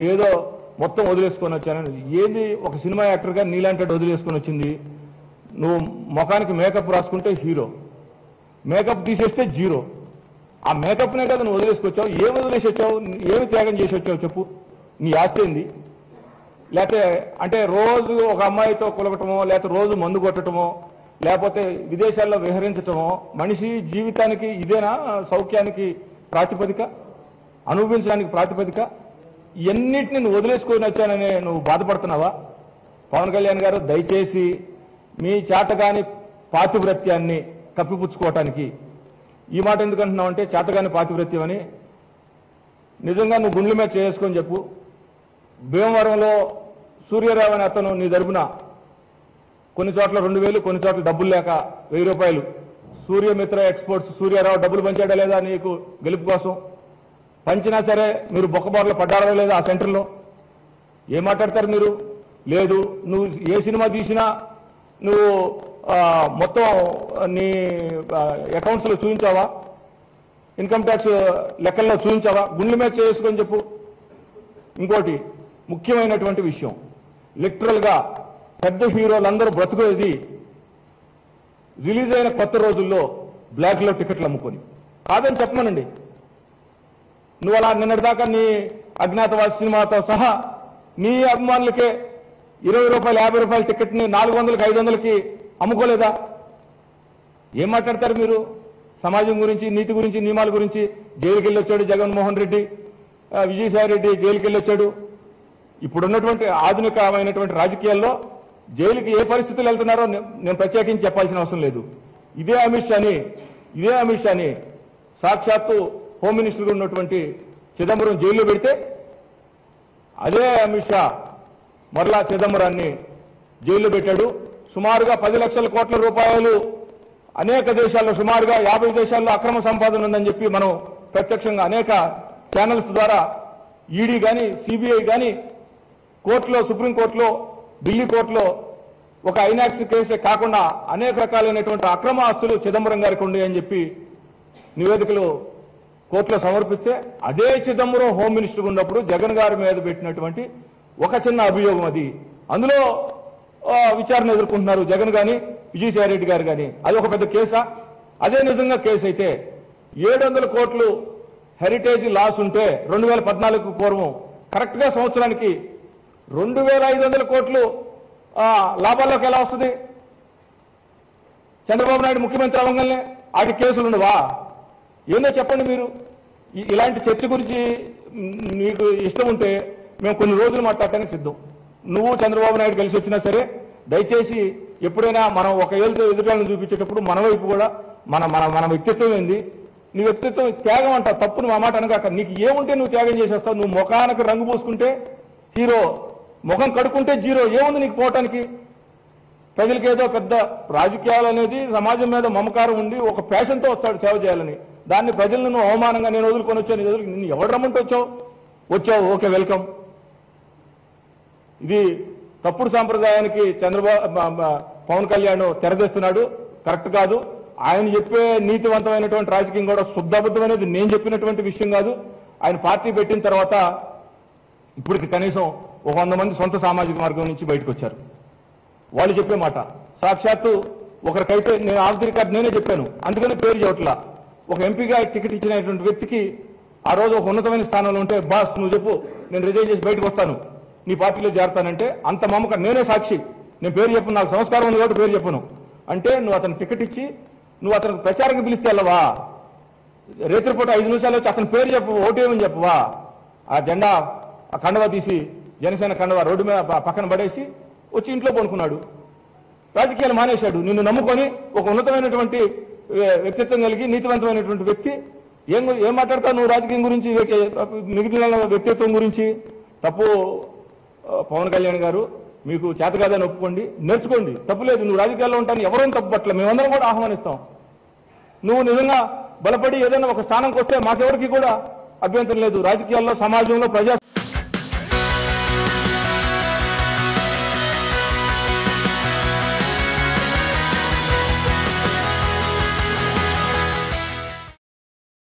ఏదో మొత్తం వదిలేసుకొని వచ్చానని ఏది ఒక సినిమా యాక్టర్గా నీలాంటి వదిలేసుకొని వచ్చింది? నువ్వు ముఖానికి మేకప్ రాసుకుంటే హీరో. మేకప్ తీసేస్తే జీరో. ఆ మేకప్నే కదా నువ్వు వదిలేసుకొచ్చావు. ఏం వదిలేసి వచ్చావు ఏమి త్యాగం చేసి వచ్చావు చెప్పు. నీ ఆస్తి ఏంది? లేకపోతే అంటే రోజు ఒక అమ్మాయితో కులగటమో లేకపోతే రోజు మందు కొట్టడమో లేకపోతే విదేశాల్లో విహరించటమో మనిషి జీవితానికి ఇదేనా? సౌఖ్యానికి ప్రాతిపదిక? అనుభవించడానికి ప్రాతిపదిక? ఇవన్నిటిని నువ్వు వదిలేసుకొని వచ్చానని నువ్వు బాధపడుతున్నావా? పవన్ కళ్యాణ్ గారు దయచేసి మీ చేతగాని పాతివ్రత్యాన్ని కప్పిపుచ్చుకోవటానికి ఈ మాట ఎందుకు అంటున్నావు అంటే చేతగాని పాతివ్రత్యం అని. నిజంగా నువ్వు గుండెల మీద చేసుకొని చెప్పు. భీమవరంలో సూర్యరావు అని అతను నీ తరపున కొన్ని చోట్ల రెండు వేలు కొన్ని చోట్ల డబ్బులు లేక వెయ్యి రూపాయలు. సూర్యమిత్ర ఎక్స్పోర్ట్స్ సూర్యారావు డబ్బులు పంచాడా లేదా నీకు గెలుపు కోసం? పంచినా సరే మీరు బొక్కబాటలో పడ్డారో లేదా ఆ సెంటర్లో? ఏం మాట్లాడతారు మీరు? లేదు నువ్వు ఏ సినిమా తీసినా నువ్వు మొత్తం నీ అకౌంట్స్లో చూపించావా ఇన్కమ్ ట్యాక్స్ లెక్కల్లో చూపించావా గుండె మీద చేసుకొని చెప్పు. ఇంకోటి ముఖ్యమైనటువంటి విషయం. లిటరల్గా పెద్ద హీరోలందరూ బ్రతుకునేది రిలీజ్ అయిన కొత్త రోజుల్లో బ్లాక్లో టికెట్లు అమ్ముకొని. కాదని చెప్పమనండి. నువ్వు అలా నిన్నటిదాకా నీ అజ్ఞాతవాసి సినిమాతో సహా నీ అభిమానులకే ఇరవై రూపాయలు యాభై రూపాయల టికెట్ని నాలుగు వందలకి ఐదు వందలకి అమ్ముకోలేదా? ఏం మాట్లాడతారు మీరు? సమాజం గురించి నీతి గురించి నియమాల గురించి జైలుకి వెళ్ళి వచ్చాడు జగన్మోహన్ రెడ్డి విజయసాయి రెడ్డి జైలుకి వెళ్ళి వచ్చాడు ఇప్పుడున్నటువంటి ఆధునికమైనటువంటి రాజకీయాల్లో జైలుకి ఏ పరిస్థితులు వెళ్తున్నారో నేను ప్రత్యేకించి చెప్పాల్సిన అవసరం లేదు. ఇదే అమిత్ షాని ఇదే అమిత్ షాని సాక్షాత్తు హోమ్ మినిస్టర్గా ఉన్నటువంటి చిదంబరం జైల్లో పెడితే అదే అమిత్ షా మరలా చిదంబరాన్ని జైల్లో పెట్టాడు. సుమారుగా పది లక్షల కోట్ల రూపాయలు అనేక దేశాల్లో సుమారుగా యాభై దేశాల్లో అక్రమ సంపాదన ఉందని చెప్పి మనం ప్రత్యక్షంగా అనేక ఛానల్స్ ద్వారా ఈడీ కానీ సిబిఐ కానీ కోర్టులో సుప్రీంకోర్టులో ఢిల్లీ కోర్టులో ఒక ఐనాక్స్ కేసే కాకుండా అనేక రకాలైనటువంటి అక్రమ ఆస్తులు చిదంబరం గారికి ఉండే అని చెప్పి నివేదికలు కోర్టులో సమర్పిస్తే అదే చిదంబరం హోమ్ మినిస్టర్ ఉన్నప్పుడు జగన్ గారి మీద పెట్టినటువంటి ఒక చిన్న అభియోగం అది. అందులో విచారణ ఎదుర్కొంటున్నారు జగన్ గాని విజయసాయి రెడ్డి గారు కానీ అది ఒక పెద్ద కేసా? అదే నిజంగా కేసు అయితే ఏడు వందల కోట్లు హెరిటేజ్ లాస్ ఉంటే రెండు వేల పద్నాలుగు పూర్వం కరెక్ట్గా సంవత్సరానికి రెండు వేల ఐదు వందల కోట్లు లాభాల్లోకి ఎలా వస్తుంది? చంద్రబాబు నాయుడు ముఖ్యమంత్రి అవ్వగానే వాటి కేసులు ఉండవా ఏందో చెప్పండి మీరు. ఇలాంటి చర్చ గురించి మీకు ఇష్టం ఉంటే మేము కొన్ని రోజులు మాట్లాడటానికి సిద్ధం. నువ్వు చంద్రబాబు నాయుడు కలిసి వచ్చినా సరే దయచేసి ఎప్పుడైనా మనం ఒక ఏళ్ళతో ఎదుటాలను చూపించేటప్పుడు మన వైపు కూడా మన మన మన వ్యక్తిత్వం ఏంది? నీ వ్యక్తిత్వం త్యాగం అంట తప్పు నువ్వు ఆ మాట అనగాక నీకు ఏముంటే నువ్వు త్యాగం చేసేస్తావు? నువ్వు ముఖానికి రంగు పూసుకుంటే హీరో ముఖం కడుక్కుంటే జీరో ఏముంది నీకు పోవటానికి? ప్రజలకి ఏదో పెద్ద రాజకీయాలు అనేది సమాజం మీద మమకారం ఉండి ఒక ప్యాషన్తో వస్తాడు సేవ చేయాలని. దాన్ని ప్రజలను నువ్వు అవమానంగా నేను వదులుకొని వచ్చాను. నేను వదులు నిన్ను ఎవరు రమ్మంటే వచ్చావు? వచ్చావు ఓకే వెల్కమ్. ఇది తప్పుడు సాంప్రదాయానికి చంద్రబాబు పవన్ కళ్యాణ్ తెరదీస్తున్నాడు. కరెక్ట్ కాదు. ఆయన చెప్పే నీతివంతమైనటువంటి రాజకీయం కూడా శుద్ధబద్ధమైనది. నేను చెప్పినటువంటి విషయం కాదు. ఆయన పార్టీ పెట్టిన తర్వాత ఇప్పటికి కనీసం ఒక వంద మంది సొంత సామాజిక మార్గం నుంచి బయటకు వచ్చారు. వాళ్ళు చెప్పే మాట. సాక్షాత్తు ఒకరికైతే నేను ఆఫ్ ది రికార్డ్ నేనే చెప్పాను. అందుకని పేరు చెప్పట్లా. ఒక ఎంపీగా టికెట్ ఇచ్చినటువంటి వ్యక్తికి ఆ రోజు ఒక ఉన్నతమైన స్థానంలో ఉంటే బాస్ నువ్వు చెప్పు నేను రిజైన్ చేసి బయటకు వస్తాను. నీ పార్టీలో చేరతానంటే అంత మమ్మక నేనే సాక్షి. నేను పేరు చెప్పను నాకు సంస్కారం ఉంది కాబట్టి పేరు చెప్పను. అంటే నువ్వు అతను టికెట్ ఇచ్చి నువ్వు అతనికి ప్రచారంకి పిలిస్తే వెళ్ళవా రేత్రిపూట ఐదు నిమిషాలు వచ్చి అతని పేరు చెప్పు ఓటేమని చెప్పవా ఆ జెండా ఆ కండవ తీసి జనసేన కండవ రోడ్డు మీద పక్కన పడేసి వచ్చి ఇంట్లో పడుకున్నాడు. రాజకీయాలు మానేశాడు. నిన్ను నమ్ముకొని ఒక ఉన్నతమైనటువంటి వ్యక్తిత్వం కలిగి నీతివంతమైనటువంటి వ్యక్తి. ఏం ఏం మాట్లాడతావు? నువ్వు రాజకీయం గురించి మిగిలిన వ్యక్తిత్వం గురించి. తప్పు పవన్ కళ్యాణ్ గారు మీకు చేత కాదని ఒప్పుకోండి. నేర్చుకోండి. తప్పులేదు నువ్వు రాజకీయాల్లో ఉంటాను ఎవరైనా తప్పు పట్ల మేమందరం కూడా ఆహ్వానిస్తాం. నువ్వు నిజంగా బలపడి ఏదైనా ఒక స్థానంకి వస్తే మాకెవరికి కూడా అభ్యంతరం లేదు. రాజకీయాల్లో సమాజంలో ప్రజా